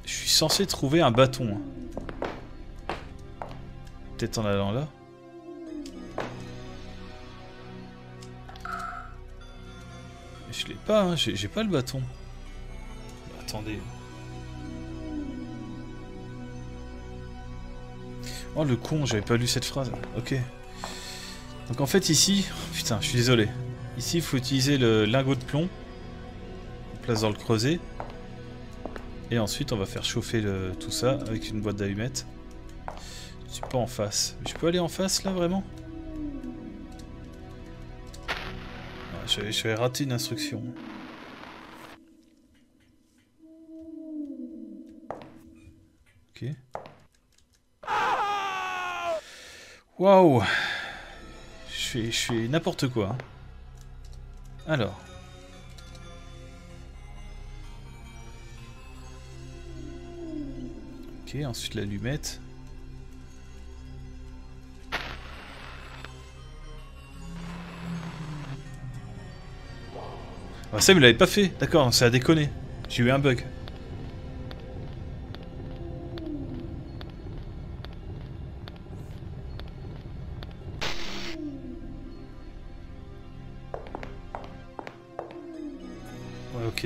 Je suis censé trouver un bâton. Hein. Peut-être en allant là. Je l'ai pas, hein. j'ai pas le bâton. Attendez. Oh le con, j'avais pas lu cette phrase. Ok. Donc en fait ici, putain, je suis désolé. Ici, il faut utiliser le lingot de plomb. On place dans le creuset. Et ensuite, on va faire chauffer tout ça avec une boîte d'allumettes. Je suis pas en face. Je peux aller en face là vraiment? Ah, je vais, je vais rater une instruction. Ok. Waouh Je fais, n'importe quoi. Alors. Ok, ensuite l'allumette. Ah, ça, il l'avait pas fait. D'accord, ça a déconné. J'ai eu un bug.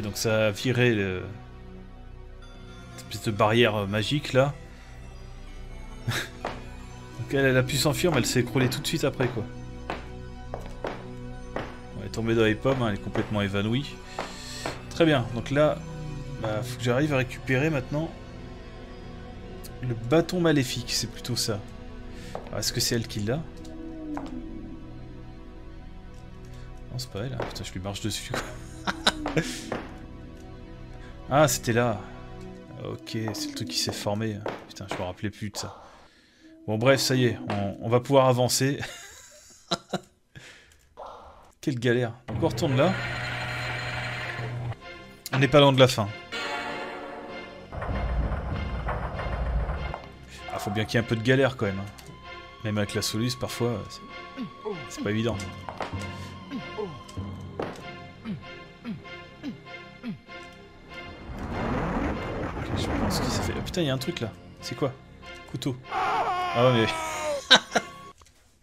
Donc ça a viré le... cette de barrière magique là. (laughs) donc elle, a pu s'enfuir, mais elle s'est écroulée tout de suite après quoi. Elle est tombée dans les pommes, hein, elle est complètement évanouie. Très bien, donc là, bah, faut que j'arrive à récupérer maintenant le bâton maléfique, c'est plutôt ça. Est-ce que c'est elle qui l'a? Non, c'est pas elle. hein. Putain, je lui marche dessus. quoi. (laughs) ah, c'était là. Ok, c'est le truc qui s'est formé. Putain, je me rappelais plus de ça. Bon, bref, ça y est, on, va pouvoir avancer. (laughs) Quelle galère. Donc on retourne là. On n'est pas loin de la fin. Ah, faut bien qu'il y ait un peu de galère quand même. hein. Même avec la Solus, parfois, c'est pas évident. Putain, il y a un truc là. C'est quoi? Couteau. Ah ouais,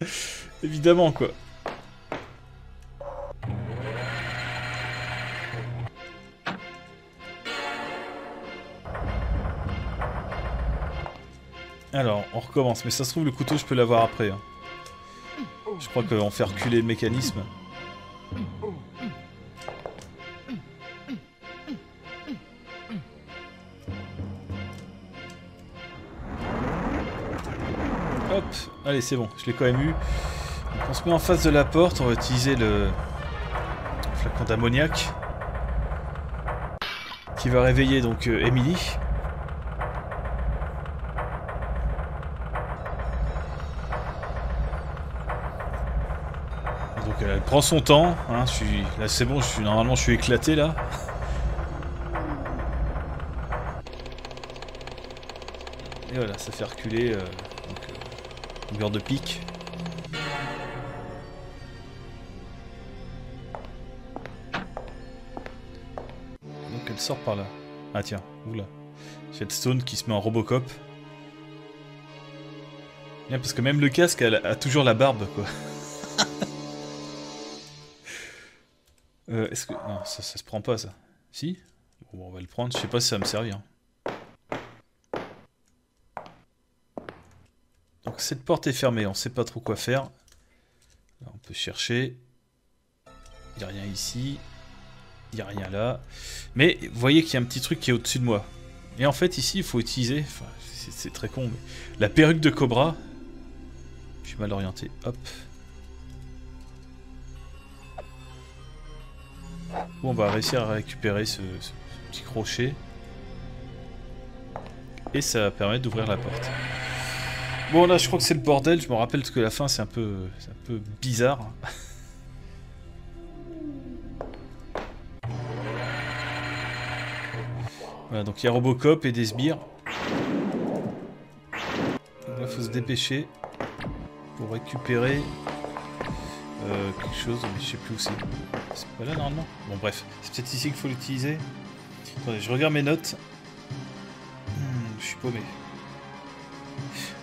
mais. (laughs) Évidemment, quoi. Alors, on recommence. Mais ça se trouve, le couteau, je peux l'avoir après. hein. Je crois qu'on fait reculer le mécanisme. Hop, allez c'est bon, je l'ai quand même eu. On se met en face de la porte, on va utiliser le flacon d'ammoniac qui va réveiller donc euh, Emily. Donc elle prend son temps, hein, là c'est bon, je suis... normalement je suis éclaté là. Et voilà, ça fait reculer euh, de pique. Donc elle sort par là. Ah tiens, oula. Stone qui se met en Robocop. Bien, parce que même le casque elle a toujours la barbe quoi. (laughs) Euh, Est-ce que... Non, ça, ça se prend pas ça. Si? Bon, on va le prendre, je sais pas si ça va me servir. Donc cette porte est fermée, on sait pas trop quoi faire. On peut chercher. Il n'y a rien ici. Il n'y a rien là. Mais vous voyez qu'il y a un petit truc qui est au-dessus de moi. Et en fait ici il faut utiliser... Enfin, c'est très con, mais... La perruque de Cobra. Je suis mal orienté. Hop. Bon, on va réussir à récupérer ce petit crochet. Et ça va permettre d'ouvrir la porte. Bon là je crois que c'est le bordel, je me rappelle que la fin c'est un peu un peu bizarre. Voilà donc il y a Robocop et des sbires. Donc là faut se dépêcher pour récupérer euh, quelque chose, mais je sais plus où c'est. C'est pas là normalement? Bon bref, c'est peut-être ici qu'il faut l'utiliser. Attendez, je regarde mes notes. Hmm, je suis paumé.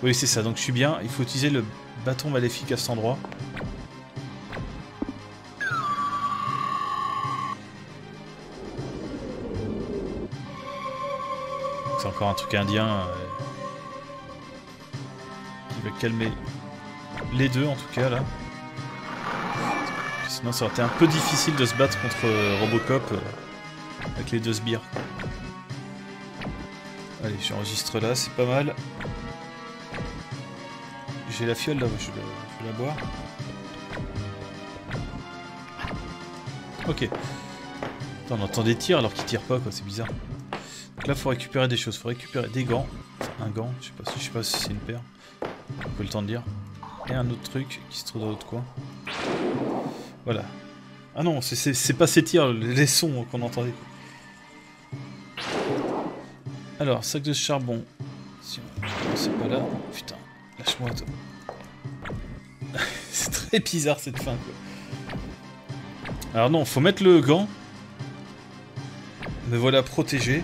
Oui, c'est ça, donc je suis bien. Il faut utiliser le bâton maléfique à cet endroit. C'est encore un truc indien euh, qui va calmer les deux en tout cas là. Sinon ça aurait été un peu difficile de se battre contre euh, Robocop euh, avec les deux sbires. Allez, j'enregistre là, c'est pas mal. J'ai la fiole là, je vais, la, boire. Ok. Attends, on entend des tirs alors qu'ils tirent pas quoi, c'est bizarre. Donc là faut récupérer des choses, faut récupérer des gants. Un gant, je sais pas si je sais pas si c'est une paire. Pas le temps de dire. Et un autre truc qui se trouve dans l'autre coin. Voilà. Ah non, c'est pas ces tirs, les sons qu'on entendait. Alors, sac de charbon. Si on... C'est pas là. Putain, lâche-moi toi. (laughs) très bizarre cette fin quoi. Alors non, faut mettre le gant. Me voilà protégé.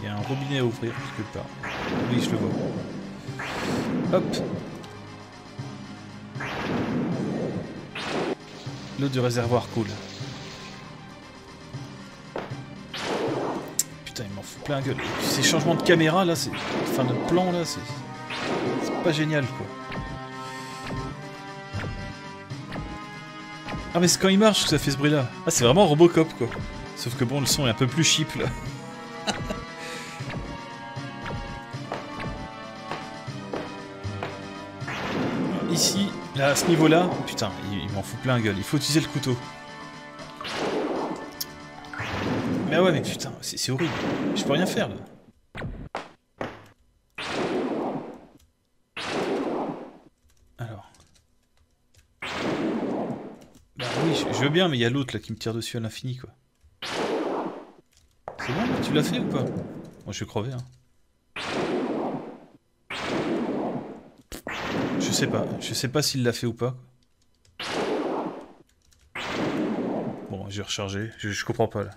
Il y a un robinet à ouvrir quelque part. Oui, je le vois. Hop. L'eau du réservoir coule. Putain, il m'en fout plein la gueule. Ces changements de caméra là, c'est. Enfin de plan là, c'est. Pas génial quoi. Ah mais c'est quand il marche que ça fait ce bruit là. Ah c'est vraiment Robocop quoi. Sauf que bon le son est un peu plus cheap là. (laughs) Ici, là à ce niveau là, putain, il, m'en fout plein gueule. Il faut utiliser le couteau. Mais ouais mais putain, c'est horrible. Je peux rien faire là. Alors. Bah oui, je, je veux bien, mais il y a l'autre là qui me tire dessus à l'infini quoi. C'est bon, tu l'as fait ou pas? Moi je vais crever hein. Je sais pas, je sais pas s'il l'a fait ou pas. Bon, j'ai rechargé, je, je comprends pas là.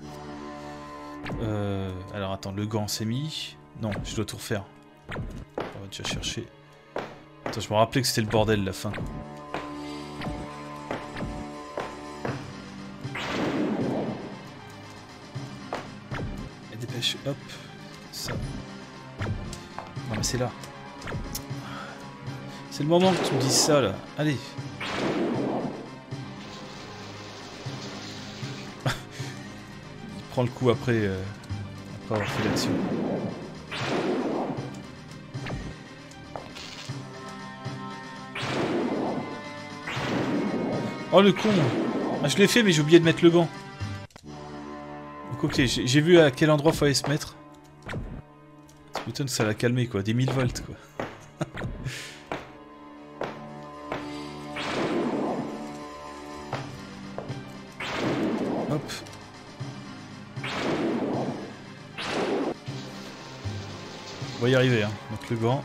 Euh, alors attends, le gant s'est mis. Non, je dois tout refaire. On va déjà chercher. Attends, je me rappelais que c'était le bordel la fin. Hop. Ça. Non mais c'est là. C'est le moment que tu me dises ça là. Allez. (laughs) Il prend le coup après, euh, après avoir fait l'action. Oh le con ah, Je l'ai fait mais j'ai oublié de mettre le gant. Ok, j'ai vu à quel endroit fallait se mettre. Ça m'étonne que ça l'a calmé quoi, des 1000 volts quoi. (laughs) Hop. On va y arriver hein. Donc le gant,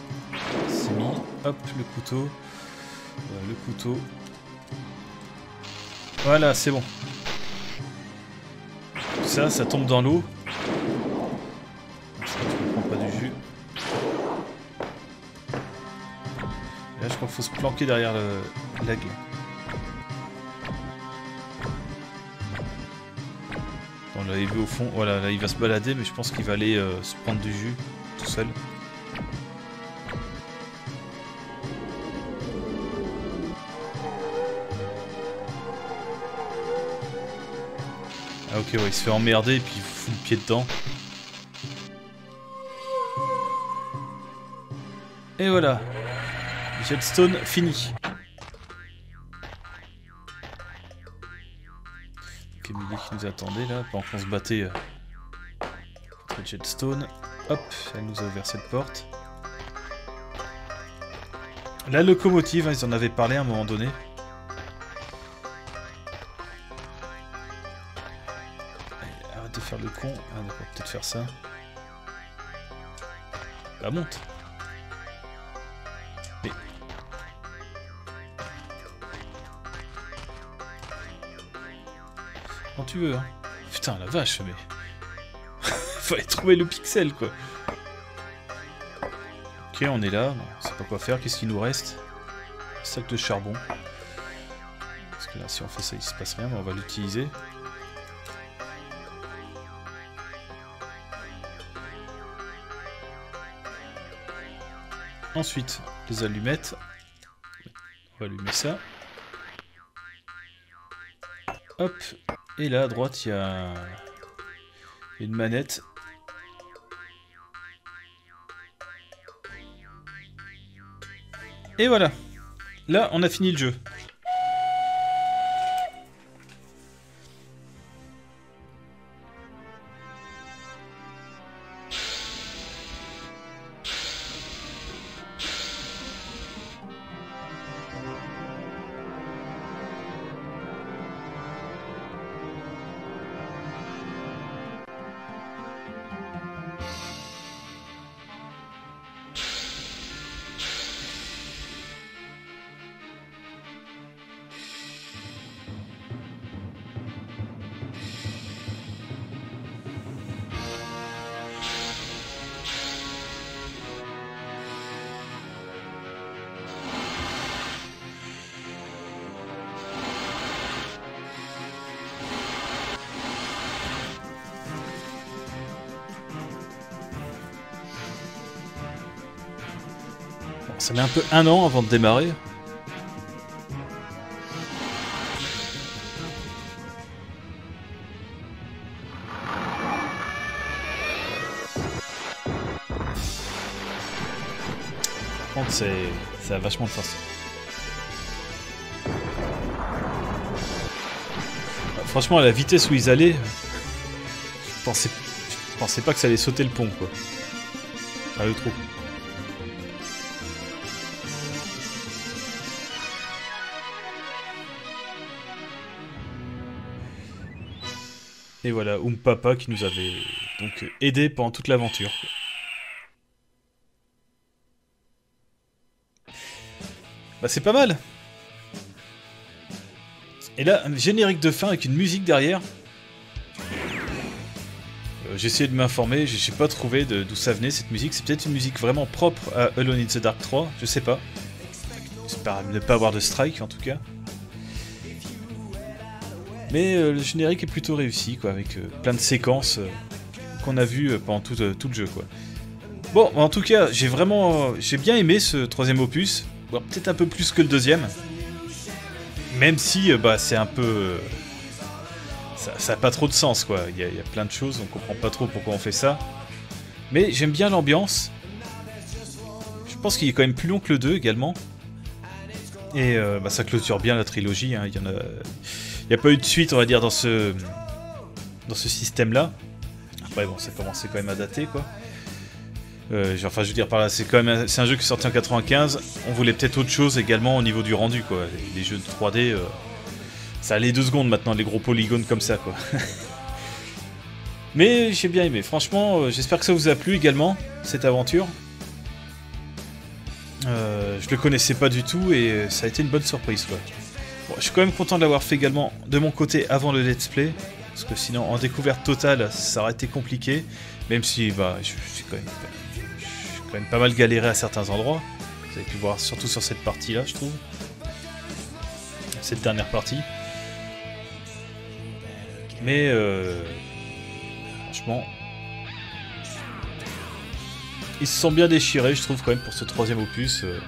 c'est mis. Hop, le couteau. Voilà, le couteau. Voilà, c'est bon. Ça, ça tombe dans l'eau. Ça, tu ne prends pas du jus. Là, je crois qu'il faut se planquer derrière le- l'aigle. On l'avait vu au fond. Voilà, là, il va se balader, mais je pense qu'il va aller euh, se prendre du jus il se fait emmerder et puis il fout le pied dedans. Et voilà. Jetstone fini. Ok, Emily qui nous attendait là, pendant qu'on se battait. Euh... contre Jetstone. Hop, elle nous a ouvert cette porte. La locomotive, hein, ils en avaient parlé à un moment donné. Ça. Bah monte. Quand tu veux, hein. Putain, la vache, mais... (laughs) Fallait trouver le pixel, quoi. Ok, on est là. On sait pas quoi faire. Qu'est-ce qu'il nous reste? Sac de charbon. Parce que là, si on fait ça, il se passe rien, mais on va l'utiliser. Ensuite, les allumettes. On va allumer ça. Hop. Et là, à droite, il y a une manette. Et voilà. Là, on a fini le jeu. Ça met un peu un an avant de démarrer. Par contre, c'est ça a vachement de force. Ah, Franchement, à la vitesse où ils allaient, je pensais, pensais pas que ça allait sauter le pont, quoi. Pas le trou. Et voilà, Papa qui nous avait donc aidé pendant toute l'aventure. Bah c'est pas mal. Et là, un générique de fin avec une musique derrière. Euh, J'ai essayé de m'informer, je n'ai pas trouvé d'où ça venait cette musique. C'est peut-être une musique vraiment propre à Alone in the Dark 3, je sais pas. J'espère ne pas avoir de strike en tout cas. Mais euh, le générique est plutôt réussi, quoi, avec euh, plein de séquences euh, qu'on a vues pendant tout, le jeu, quoi. Bon, en tout cas, j'ai vraiment, j'ai bien aimé ce troisième opus, peut-être un peu plus que le deuxième, même si, bah, c'est un peu, ça, ça a pas trop de sens, quoi. Il y, a- plein de choses, on comprend pas trop pourquoi on fait ça, mais j'aime bien l'ambiance. Je pense qu'il est quand même plus long que le 2 également. Et bah, ça clôture bien la trilogie. hein. Il y en a, il n'y a pas eu de suite, on va dire, dans ce, dans ce système-là. Après, bon, ça commençait quand même à dater, quoi. Euh, enfin, je veux dire par là, c'est quand même c'est un jeu qui est sorti en 95. On voulait peut-être autre chose également au niveau du rendu, quoi. Les, jeux de 3D, euh, ça allait deux secondes maintenant, les gros polygones comme ça, quoi. (laughs) Mais j'ai bien aimé. Franchement, euh, j'espère que ça vous a plu également, cette aventure. Je le connaissais pas du tout et ça a été une bonne surprise, quoi. Bon, je suis quand même content de l'avoir fait également de mon côté avant le let's play. Parce que sinon, en découverte totale, ça aurait été compliqué. Même si bah, je, suis quand même, quand même pas mal galéré à certains endroits. Vous avez pu voir, surtout sur cette partie-là, je trouve. Cette dernière partie. Mais euh, franchement, ils se sont bien déchirés, je trouve, quand même, pour ce troisième opus. euh.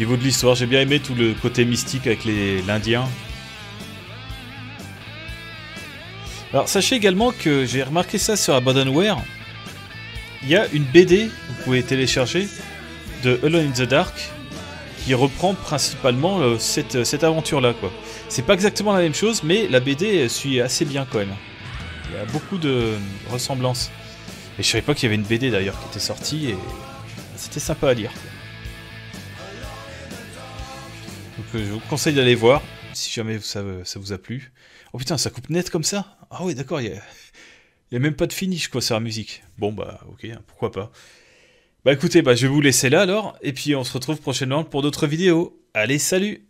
Au niveau de l'histoire, j'ai bien aimé tout le côté mystique avec l'Indien. Alors, sachez également que j'ai remarqué ça sur Abandonware. Il y a une BD vous pouvez télécharger de Alone in the Dark qui reprend principalement euh, cette, cette aventure-là, quoi. C'est pas exactement la même chose, mais la BD suit assez bien quand même. Il y a beaucoup de ressemblances. Et je savais pas qu'il y avait une BD d'ailleurs qui était sortie et c'était sympa à lire. Donc je vous conseille d'aller voir si jamais ça, vous a plu. Oh putain, ça coupe net comme ça? Ah oui, d'accord, il y a, a même pas de finish quoi sur la musique. Bon bah ok, hein, pourquoi pas. Bah écoutez, bah, je vais vous laisser là alors, et puis on se retrouve prochainement pour d'autres vidéos. Allez, salut